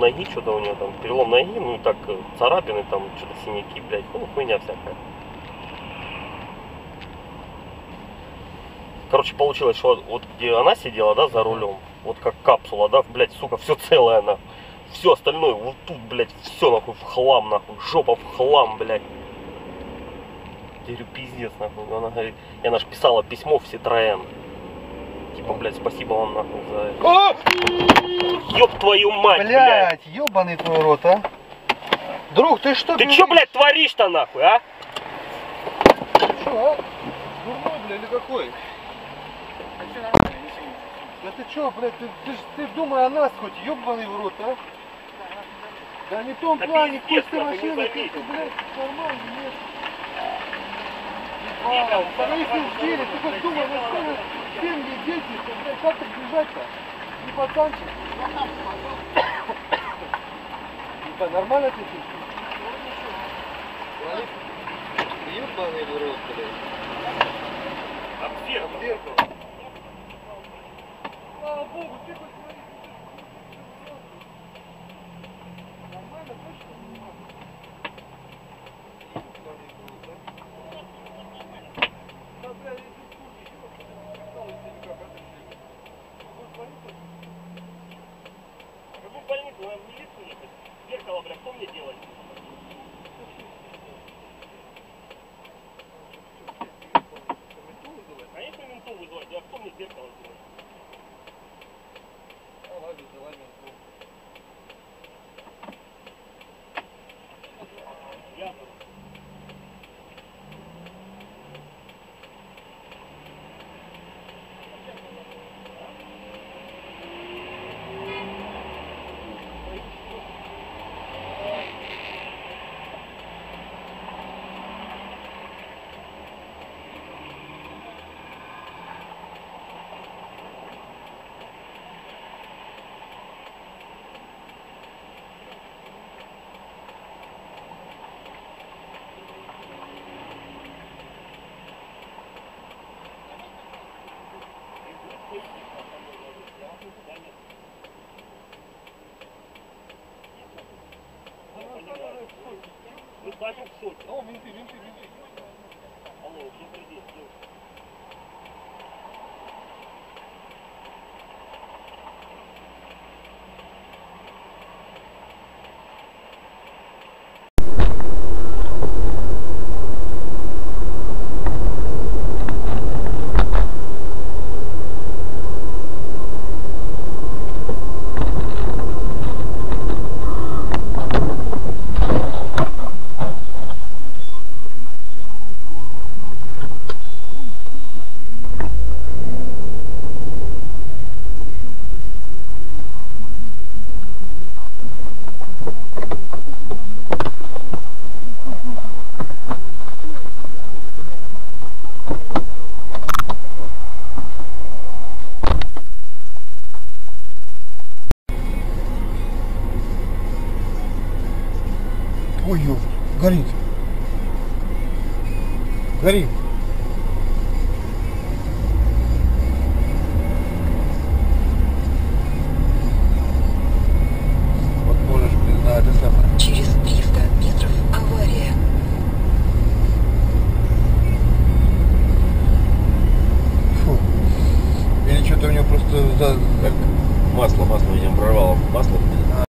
ноги, что-то у него там, перелом ноги, ну так э, царапины, там, что-то синяки, блядь, ну хуйня всякая. Короче, получилось, что вот где она сидела, да, за рулем, вот как капсула, да, блядь, сука, все целое, нахуй. Все остальное, вот тут, блядь, все нахуй в хлам, нахуй, жопа в хлам, блядь. Я говорю, пиздец, нахуй. Она говорит, она же писала письмо в Citroën. Типа, блядь, спасибо вам, нахуй, за это. О! Ёб твою мать, блядь. Блять, ебаный твой рот, а. Друг, ты что? Ты чё, блядь, творишь-то, нахуй, а? Что, а? Дурной, бля, или какой? Да ты чё, блядь, ты, ты, ж- ты думай о нас хоть, ебаный в рот, а? Да не в том Да плане, пусть ты машина, ты, ты, блядь, нормально, нет. Да если в деле, ты хоть думай, насколько семьи, дети, как так бежать-то? Не пацанчик. Ебать, нормально ты чувствуешь? Ебаный в рот, блядь. Об зеркало. Зеркало. Слава богу, ты хоть смотри, Нормально, точно? Да, бля, если в курсе, чего ты осталось, или как, а ты, блядь? Ну, звони-ка. Какую больницу? Надо в милицию ехать. Зеркало, бля, что мне делать? Vai, um surto. Não, 20, 20, 20. Ой, ё, горит. Горит.